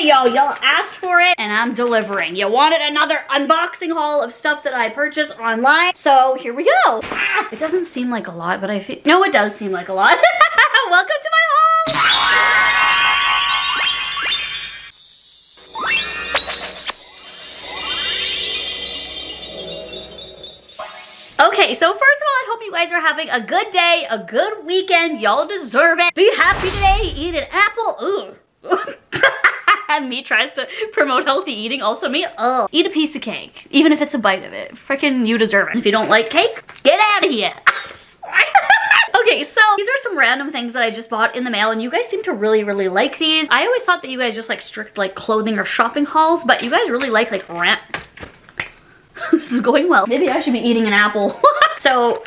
Okay, y'all, y'all asked for it and I'm delivering. You wanted another unboxing haul of stuff that I purchased online, so here we go. It doesn't seem like a lot, but I feel, no, it does seem like a lot. Welcome to my haul. Okay, so first of all, I hope you guys are having a good day, a good weekend. Y'all deserve it. Be happy today, eat an apple. Ugh. me tries to promote healthy eating, also me, oh, eat a piece of cake, even if it's a bite of it. Freaking you deserve it. If you don't like cake, get out of here. Okay, so these are some random things that I just bought in the mail and you guys seem to really, really like these. I always thought that you guys just like strict like clothing or shopping hauls, but you guys really like like rant. this is going well. Maybe I should be eating an apple. so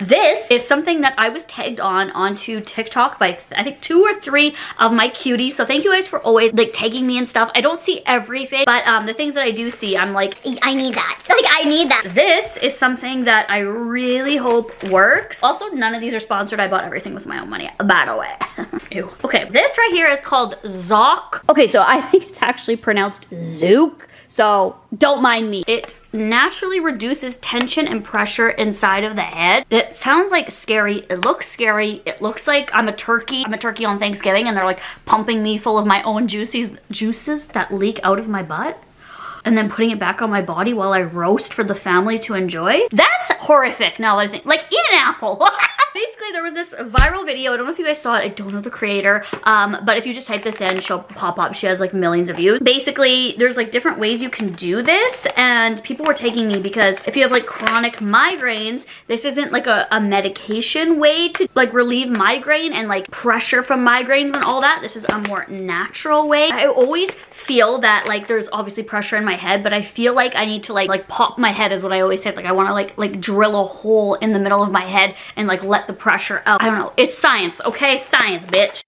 this is something that I was tagged on onto TikTok by I think two or three of my cuties. So thank you guys for always like tagging me and stuff. I don't see everything, but um, the things that I do see, I'm like, I need that. Like I need that. This is something that I really hope works. Also, none of these are sponsored. I bought everything with my own money, by the way. Ew. Okay, this right here is called Zok. Okay, so I think it's actually pronounced Zook. So don't mind me. It naturally reduces tension and pressure inside of the head. It sounds like scary. It looks scary. It looks like I'm a turkey. I'm a turkey on Thanksgiving and they're like pumping me full of my own juices, juices that leak out of my butt and then putting it back on my body while I roast for the family to enjoy. That's horrific now that I think, like eat an apple. Basically, there was this viral video. I don't know if you guys saw it. I don't know the creator. Um, but if you just type this in, she'll pop up. She has like millions of views. Basically, there's like different ways you can do this. And people were taking me because if you have like chronic migraines, this isn't like a, a medication way to like relieve migraine and like pressure from migraines and all that. This is a more natural way. I always feel that like there's obviously pressure in my head, but I feel like I need to like like pop my head is what I always say. Like I want to like like drill a hole in the middle of my head and like let the pressure out. I don't know. It's science, okay? Science, bitch.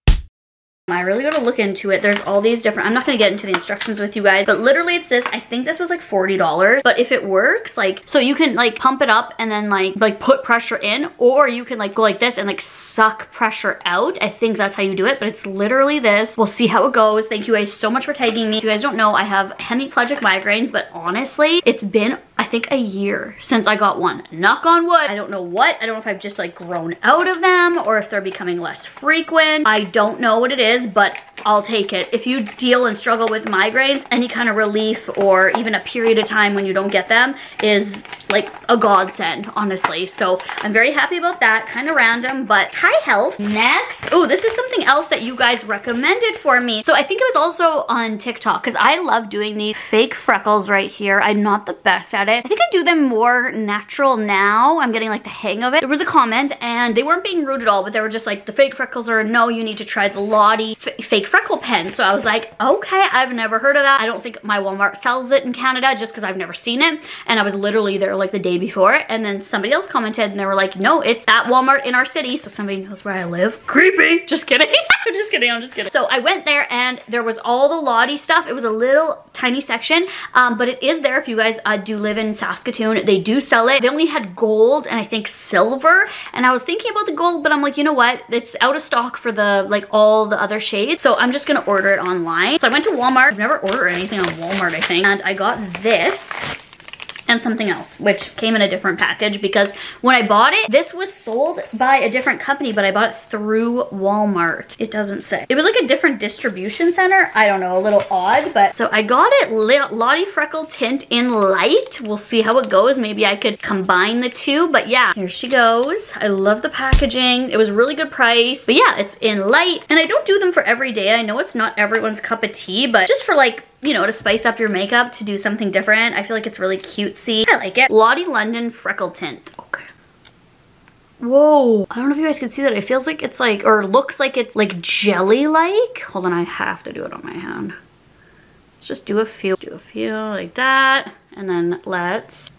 I really gotta look into it. There's all these different, I'm not gonna get into the instructions with you guys, but literally it's this, I think this was like $40, but if it works, like, so you can like pump it up and then like, like put pressure in, or you can like go like this and like suck pressure out. I think that's how you do it, but it's literally this. We'll see how it goes. Thank you guys so much for tagging me. If you guys don't know, I have hemiplegic migraines, but honestly, it's been I think a year since I got one. Knock on wood. I don't know what. I don't know if I've just like grown out of them or if they're becoming less frequent. I don't know what it is, but I'll take it. If you deal and struggle with migraines, any kind of relief or even a period of time when you don't get them is like a godsend, honestly. So I'm very happy about that. Kind of random, but high health. Next, oh, this is something else that you guys recommended for me. So I think it was also on TikTok because I love doing these fake freckles right here. I'm not the best at it it. I think I do them more natural now. I'm getting like the hang of it. There was a comment and they weren't being rude at all, but they were just like, the fake freckles are no, you need to try the Lottie fake freckle pen. So I was like, okay, I've never heard of that. I don't think my Walmart sells it in Canada just because I've never seen it. And I was literally there like the day before. And then somebody else commented and they were like, no, it's at Walmart in our city. So somebody knows where I live. Creepy. Just kidding. I'm just kidding. I'm just kidding. So I went there and there was all the Lottie stuff. It was a little tiny section, um, but it is there if you guys uh, do live in Saskatoon. They do sell it. They only had gold and I think silver. And I was thinking about the gold, but I'm like, you know what? It's out of stock for the, like all the other shades. So I'm just gonna order it online. So I went to Walmart. I've never ordered anything on Walmart, I think. And I got this and something else, which came in a different package because when I bought it, this was sold by a different company, but I bought it through Walmart. It doesn't say. It was like a different distribution center. I don't know, a little odd, but so I got it Lottie Freckle Tint in light. We'll see how it goes. Maybe I could combine the two, but yeah, here she goes. I love the packaging. It was really good price, but yeah, it's in light and I don't do them for every day. I know it's not everyone's cup of tea, but just for like you know, to spice up your makeup, to do something different. I feel like it's really cutesy. I like it. Lottie London Freckle Tint. Okay. Whoa. I don't know if you guys can see that. It feels like it's like, or looks like it's like jelly-like. Hold on, I have to do it on my hand. Let's just do a few, do a few like that. And then let's,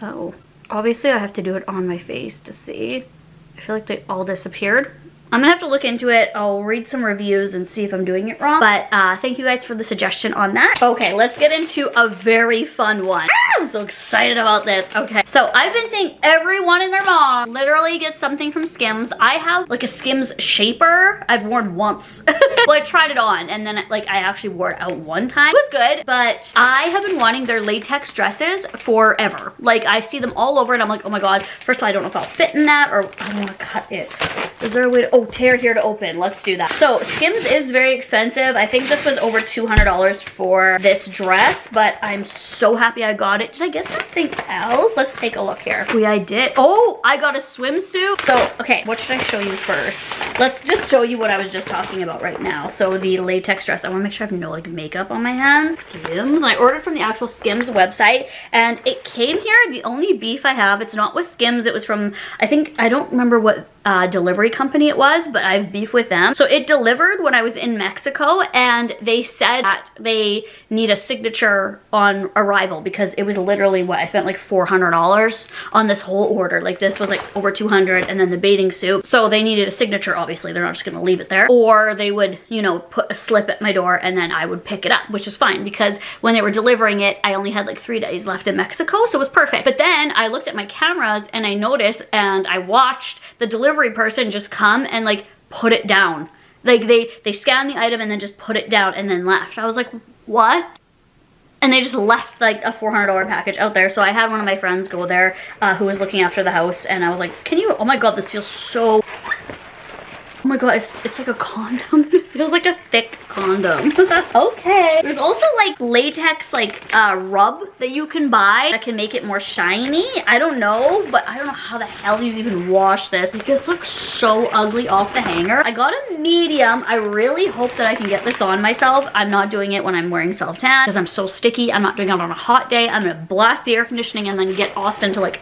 oh. Obviously I have to do it on my face to see. I feel like they all disappeared. I'm gonna have to look into it. I'll read some reviews and see if I'm doing it wrong. But uh, thank you guys for the suggestion on that. Okay, let's get into a very fun one. I'm so excited about this. Okay, so I've been seeing everyone and their mom literally get something from Skims. I have like a Skims shaper I've worn once. well, I tried it on and then like I actually wore it out one time. It was good, but I have been wanting their latex dresses forever. Like I see them all over and I'm like, oh my God. First of all, I don't know if I'll fit in that or I want to cut it. Is there a way to, oh, tear here to open. Let's do that. So Skims is very expensive. I think this was over $200 for this dress, but I'm so happy I got it. Did I get something else? Let's take a look here. We, I did. Oh, I got a swimsuit. So, okay, what should I show you first? Let's just show you what I was just talking about right now. So the latex dress, I wanna make sure I have no like makeup on my hands. Skims, I ordered from the actual Skims website and it came here. The only beef I have, it's not with Skims, it was from, I think, I don't remember what uh, delivery company it was, but I have beef with them. So it delivered when I was in Mexico and they said that they need a signature on arrival because it was literally what I spent like $400 on this whole order. Like this was like over 200 and then the bathing suit. So they needed a signature, obviously. They're not just gonna leave it there. Or they would, you know, put a slip at my door and then I would pick it up, which is fine because when they were delivering it, I only had like three days left in Mexico. So it was perfect. But then I looked at my cameras and I noticed and I watched the delivery person just come and like put it down. Like they, they scanned the item and then just put it down and then left. I was like, what? and they just left like a $400 package out there. So I had one of my friends go there uh, who was looking after the house and I was like, can you, oh my God, this feels so Oh my god, it's, it's like a condom. It feels like a thick condom. okay. There's also like latex like uh, rub that you can buy that can make it more shiny. I don't know, but I don't know how the hell you even wash this. Like this looks so ugly off the hanger. I got a medium. I really hope that I can get this on myself. I'm not doing it when I'm wearing self-tan because I'm so sticky. I'm not doing it on a hot day. I'm gonna blast the air conditioning and then get Austin to like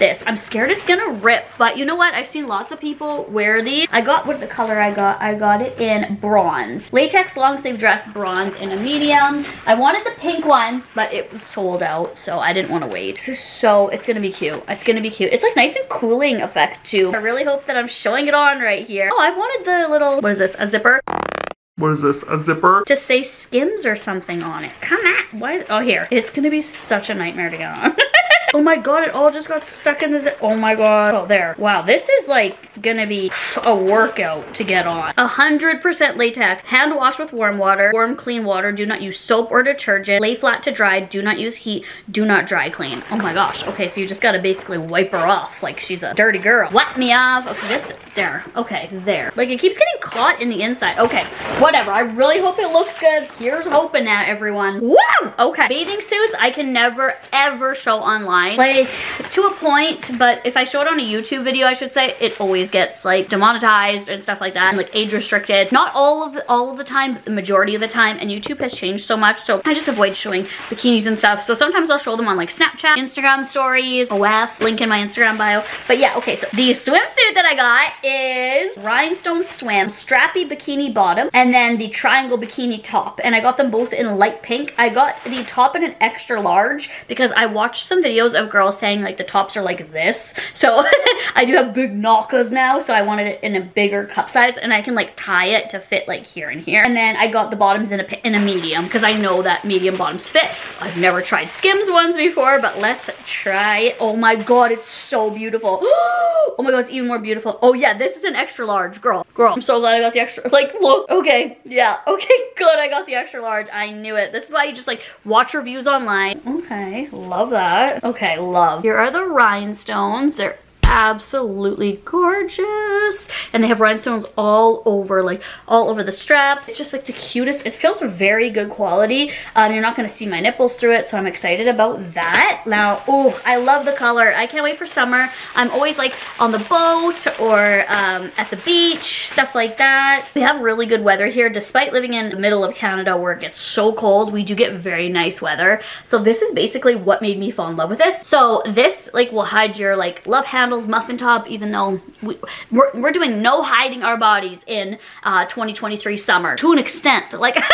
this. I'm scared it's gonna rip, but you know what? I've seen lots of people wear these. I got, what the color I got? I got it in bronze. Latex long sleeve dress bronze in a medium. I wanted the pink one, but it was sold out, so I didn't want to wait. This is so, it's gonna be cute. It's gonna be cute. It's like nice and cooling effect too. I really hope that I'm showing it on right here. Oh, I wanted the little, what is this, a zipper? What is this, a zipper? To say Skims or something on it. Come at, why is, oh here. It's gonna be such a nightmare to get on. oh my god, it all just got stuck in the zip. Oh my god. Oh, there. Wow, this is like gonna be a workout to get on. 100% latex. Hand wash with warm water. Warm, clean water. Do not use soap or detergent. Lay flat to dry. Do not use heat. Do not dry clean. Oh my gosh. Okay, so you just gotta basically wipe her off like she's a dirty girl. Wipe me off. Okay, this, there. Okay, there. Like it keeps getting caught in the inside. Okay, whatever. I really hope it looks good. Here's hoping now, everyone. Woo! Okay. Bathing suits, I can never, ever show online. Like, to a point, but if I show it on a YouTube video, I should say, it always gets, like, demonetized and stuff like that, and, like, age restricted. Not all of the, all of the time, but the majority of the time, and YouTube has changed so much, so I just avoid showing bikinis and stuff. So sometimes I'll show them on, like, Snapchat, Instagram stories, OF, link in my Instagram bio. But yeah, okay, so the swimsuit that I got is Rhinestone Swim, strappy bikini bottom, and then then the triangle bikini top. And I got them both in light pink. I got the top in an extra large because I watched some videos of girls saying like the tops are like this. So I do have big knockers now. So I wanted it in a bigger cup size and I can like tie it to fit like here and here. And then I got the bottoms in a, in a medium because I know that medium bottoms fit. I've never tried Skims ones before, but let's try it. Oh my God, it's so beautiful. oh my God, it's even more beautiful. Oh yeah, this is an extra large, girl. Girl, I'm so glad I got the extra, like look, okay, yeah, okay, good. I got the extra large. I knew it. This is why you just like watch reviews online. Okay, love that. Okay, love. Here are the rhinestones. They're absolutely gorgeous. And they have rhinestones all over, like all over the straps. It's just like the cutest. It feels very good quality. Um, you're not gonna see my nipples through it, so I'm excited about that. Now, oh, I love the color. I can't wait for summer. I'm always like on the boat or um, at the beach, stuff like that. We have really good weather here. Despite living in the middle of Canada where it gets so cold, we do get very nice weather. So this is basically what made me fall in love with this. So this like will hide your like love handles muffin top, even though we, we're, we're doing no hiding our bodies in uh, 2023 summer to an extent. Like,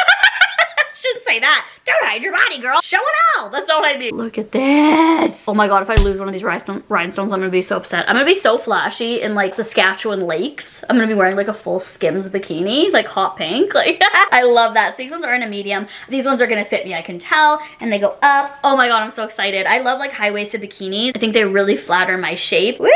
shouldn't say that. Don't hide your body, girl. Show it all. That's not what I mean. Look at this. Oh my god, if I lose one of these rhinestone rhinestones, I'm gonna be so upset. I'm gonna be so flashy in like Saskatchewan lakes. I'm gonna be wearing like a full Skims bikini, like hot pink. Like, I love that. These ones are in a medium. These ones are gonna fit me, I can tell. And they go up. Oh my god, I'm so excited. I love like high-waisted bikinis. I think they really flatter my shape. Woo!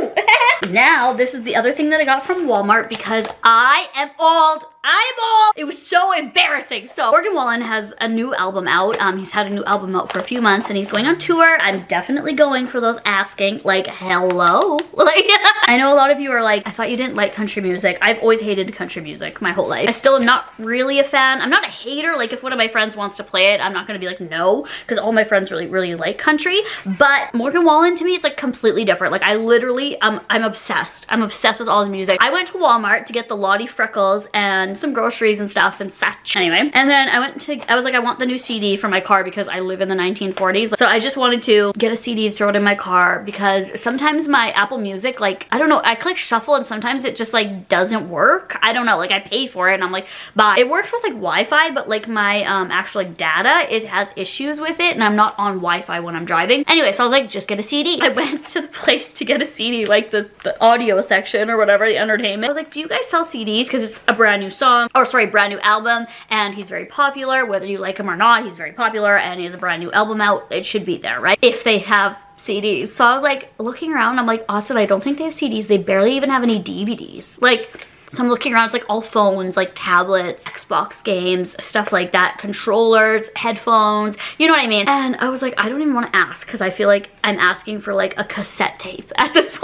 now, this is the other thing that I got from Walmart because I am old eyeball. It was so embarrassing. So Morgan Wallen has a new album out. Um, he's had a new album out for a few months and he's going on tour. I'm definitely going for those asking like, hello. Like, I know a lot of you are like, I thought you didn't like country music. I've always hated country music my whole life. I still am not really a fan. I'm not a hater. Like if one of my friends wants to play it, I'm not gonna be like, no, because all my friends really, really like country. But Morgan Wallen to me, it's like completely different. Like I literally, um, I'm obsessed. I'm obsessed with all his music. I went to Walmart to get the Lottie Freckles and some groceries and stuff and such. Anyway, and then I went to, I was like, I want the new CD for my car because I live in the 1940s. So I just wanted to get a CD, throw it in my car because sometimes my Apple Music, like, I don't know, I click shuffle and sometimes it just like doesn't work. I don't know, like I pay for it and I'm like, bye. It works with like Wi-Fi, but like my um, actual like data, it has issues with it and I'm not on Wi-Fi when I'm driving. Anyway, so I was like, just get a CD. I went to the place to get a CD, like the, the audio section or whatever, the entertainment. I was like, do you guys sell CDs? Because it's a brand new song, or sorry, brand new album, and he's very popular, whether you like him or not, he's very popular, and he has a brand new album out, it should be there, right? If they have CDs. So I was like looking around, I'm like, Austin, I don't think they have CDs. They barely even have any DVDs. Like, so I'm looking around, it's like all phones, like tablets, Xbox games, stuff like that, controllers, headphones, you know what I mean? And I was like, I don't even want to ask because I feel like I'm asking for like a cassette tape at this point.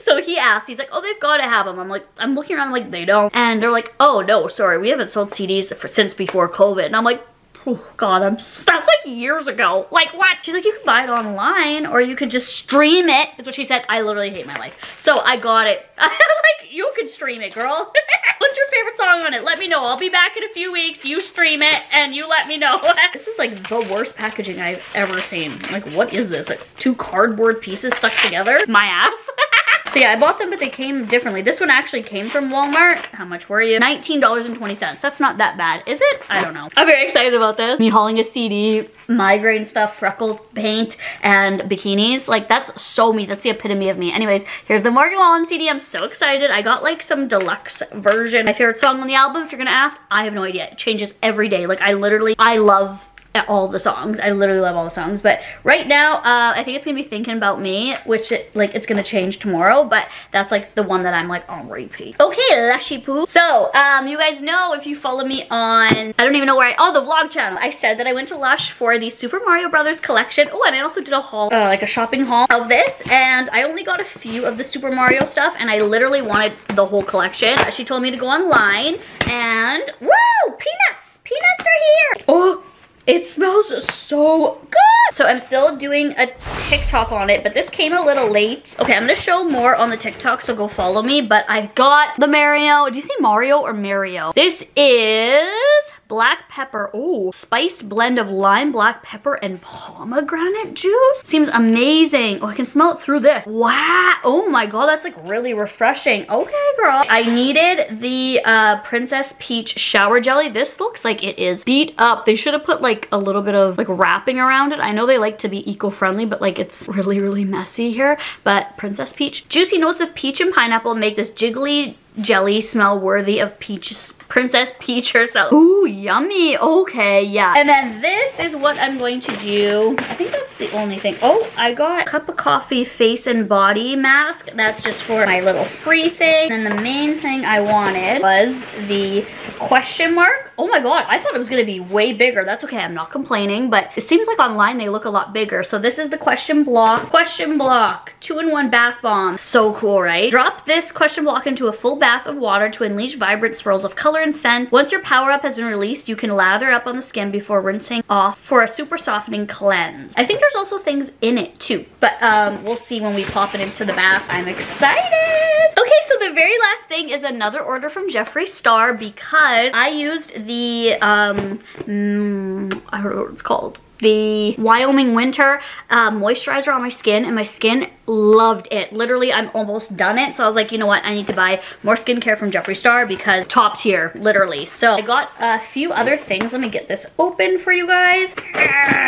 so he asked, he's like, oh, they've got to have them. I'm like, I'm looking around, I'm like, they don't. And they're like, oh, no, sorry, we haven't sold CDs for, since before COVID. And I'm like, Oh god, I'm that's like years ago. Like what? She's like, you can buy it online or you could just stream it, is what she said. I literally hate my life. So I got it. I was like, you can stream it, girl. What's your favorite song on it? Let me know. I'll be back in a few weeks. You stream it and you let me know. this is like the worst packaging I've ever seen. Like, what is this? Like two cardboard pieces stuck together? My ass. So yeah, I bought them, but they came differently. This one actually came from Walmart. How much were you? $19.20. That's not that bad, is it? I don't know. I'm very excited about this. Me hauling a CD, migraine stuff, freckle paint, and bikinis. Like, that's so me. That's the epitome of me. Anyways, here's the Morgan Wallen CD. I'm so excited. I got like some deluxe version. My favorite song on the album, if you're gonna ask, I have no idea. It changes every day. Like, I literally, I love all the songs. I literally love all the songs. But right now, uh, I think it's gonna be Thinking About Me, which it, like it's gonna change tomorrow, but that's like the one that I'm like on repeat. Okay, Lushy Poo. So, um, you guys know if you follow me on, I don't even know where I, oh, the vlog channel. I said that I went to Lush for the Super Mario Brothers collection. Oh, and I also did a haul, uh, like a shopping haul of this, and I only got a few of the Super Mario stuff, and I literally wanted the whole collection. She told me to go online, and, woo, peanuts! Peanuts are here! Oh, it smells so good. So I'm still doing a TikTok on it, but this came a little late. Okay, I'm gonna show more on the TikTok, so go follow me. But I've got the Mario. Do you say Mario or Mario? This is black pepper. Oh, spiced blend of lime, black pepper, and pomegranate juice. Seems amazing. Oh, I can smell it through this. Wow. Oh my God, that's like really refreshing. Okay, girl. I needed the uh, Princess Peach shower jelly. This looks like it is beat up. They should have put like a little bit of like wrapping around it. I know they like to be eco-friendly, but like it's really, really messy here. But Princess Peach. Juicy notes of peach and pineapple make this jiggly jelly smell worthy of peach Princess Peach herself. Ooh, yummy. Okay, yeah. And then this is what I'm going to do. I think that's the only thing. Oh, I got a cup of coffee face and body mask. That's just for my little free thing. And the main thing I wanted was the question mark. Oh my god, I thought it was gonna be way bigger. That's okay, I'm not complaining, but it seems like online they look a lot bigger. So this is the question block. Question block, two-in-one bath bomb. So cool, right? Drop this question block into a full bath of water to unleash vibrant swirls of color and scent. Once your power up has been released, you can lather up on the skin before rinsing off for a super softening cleanse. I think there's also things in it too, but um, we'll see when we pop it into the bath. I'm excited. Okay, so the very last thing is another order from Jeffree Star because I used the um, mm, I don't know what it's called the Wyoming Winter uh, moisturizer on my skin and my skin loved it. Literally, I'm almost done it. So I was like, you know what? I need to buy more skincare from Jeffree Star because top tier, literally. So I got a few other things. Let me get this open for you guys.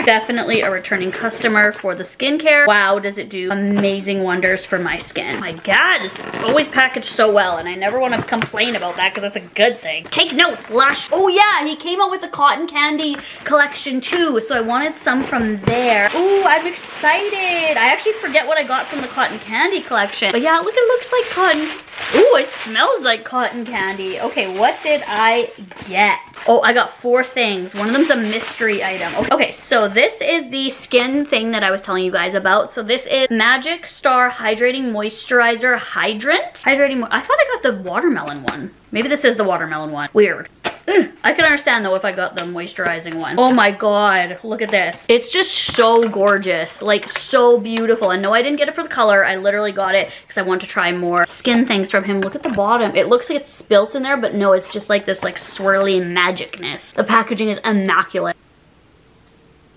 Definitely a returning customer for the skincare. Wow, does it do amazing wonders for my skin. My God, it's always packaged so well and I never want to complain about that because that's a good thing. Take notes, Lush. Oh yeah, he came out with the cotton candy collection too. So I wanted some from there. Ooh, I'm excited. I actually forget what I got from the cotton candy collection. But yeah, look, it looks like cotton. Ooh, it smells like cotton candy. Okay, what did I get? Oh, I got four things. One of them's a mystery item. Okay, so this is the skin thing that I was telling you guys about. So this is Magic Star Hydrating Moisturizer Hydrant. Hydrating, I thought I got the watermelon one. Maybe this is the watermelon one. Weird. Mm, I can understand though if I got the moisturizing one. Oh my god, look at this. It's just so gorgeous, like so beautiful. And no, I didn't get it for the color. I literally got it because I want to try more skin things from him. Look at the bottom. It looks like it's spilt in there, but no, it's just like this like swirly magicness. The packaging is immaculate.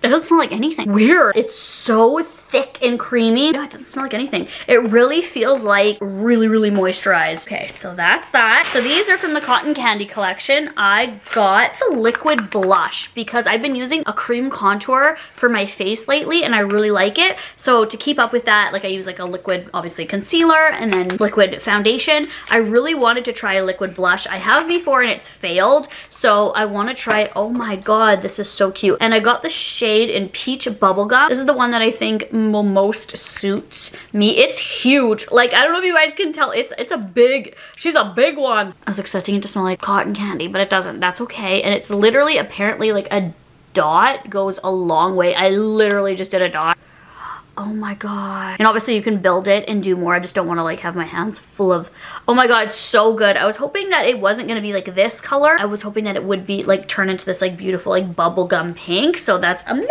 It doesn't smell like anything. Weird. It's so thick and creamy. Yeah, it doesn't smell like anything. It really feels like really, really moisturized. Okay, so that's that. So these are from the Cotton Candy collection. I got the liquid blush because I've been using a cream contour for my face lately and I really like it. So to keep up with that, like I use like a liquid, obviously concealer and then liquid foundation. I really wanted to try a liquid blush. I have before and it's failed. So I want to try, oh my God, this is so cute. And I got the shade shade in Peach Bubblegum. This is the one that I think will most suit me. It's huge. Like, I don't know if you guys can tell. It's it's a big, she's a big one. I was expecting it to smell like cotton candy, but it doesn't. That's okay. And it's literally apparently like a dot goes a long way. I literally just did a dot. Oh my god. And obviously you can build it and do more. I just don't want to like have my hands full of, oh my god, so good. I was hoping that it wasn't going to be like this color. I was hoping that it would be like turn into this like beautiful like bubblegum pink. So that's amazing.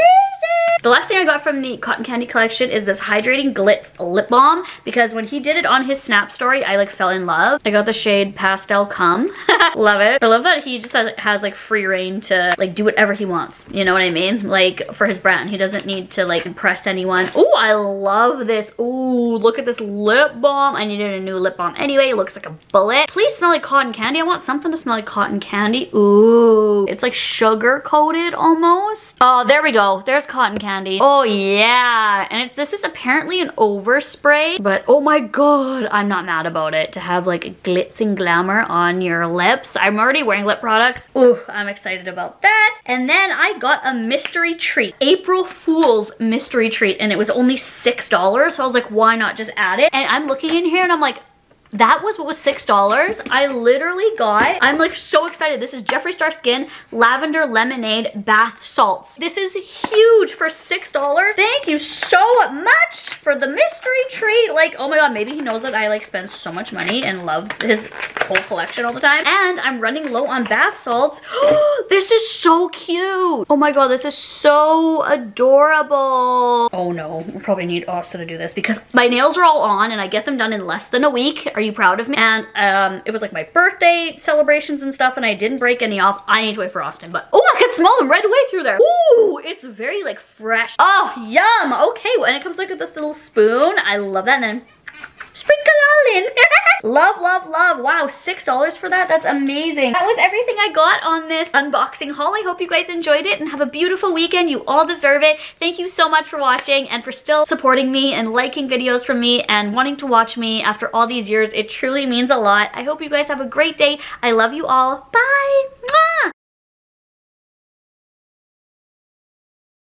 The last thing I got from the Cotton Candy collection is this Hydrating Glitz Lip Balm because when he did it on his Snap story, I like fell in love. I got the shade Pastel Cum. love it. I love that he just has, has like free reign to like do whatever he wants. You know what I mean? Like for his brand. He doesn't need to like impress anyone. Oh, I love this. Oh, look at this lip balm. I needed a new lip balm anyway. It looks like a bullet. Please smell like cotton candy. I want something to smell like cotton candy. Ooh, it's like sugar coated almost. Oh, there we go. There's cotton candy candy. Oh yeah, and it's, this is apparently an overspray, but oh my god, I'm not mad about it. To have like glitz and glamour on your lips. I'm already wearing lip products. Ooh, I'm excited about that. And then I got a mystery treat. April Fool's mystery treat, and it was only $6, so I was like, why not just add it? And I'm looking in here and I'm like, that was what was $6. I literally got, I'm like so excited. This is Jeffree Star Skin Lavender Lemonade Bath Salts. This is huge for $6. Thank you so much for the mystery treat. Like, oh my God, maybe he knows that I like spend so much money and love his whole collection all the time. And I'm running low on bath salts. this is so cute. Oh my God, this is so adorable. Oh no, we probably need Austin to do this because my nails are all on and I get them done in less than a week. Are you proud of me? And um, it was like my birthday celebrations and stuff and I didn't break any off. I need to wait for Austin, but oh, I can smell them right away through there. Ooh, it's very like fresh. Oh, yum. Okay, when it comes like with this little spoon. I love that. And then sprinkle all in. love, love, love. Wow, $6 for that? That's amazing. That was everything I got on this unboxing haul. I hope you guys enjoyed it and have a beautiful weekend. You all deserve it. Thank you so much for watching and for still supporting me and liking videos from me and wanting to watch me after all these years. It truly means a lot. I hope you guys have a great day. I love you all. Bye.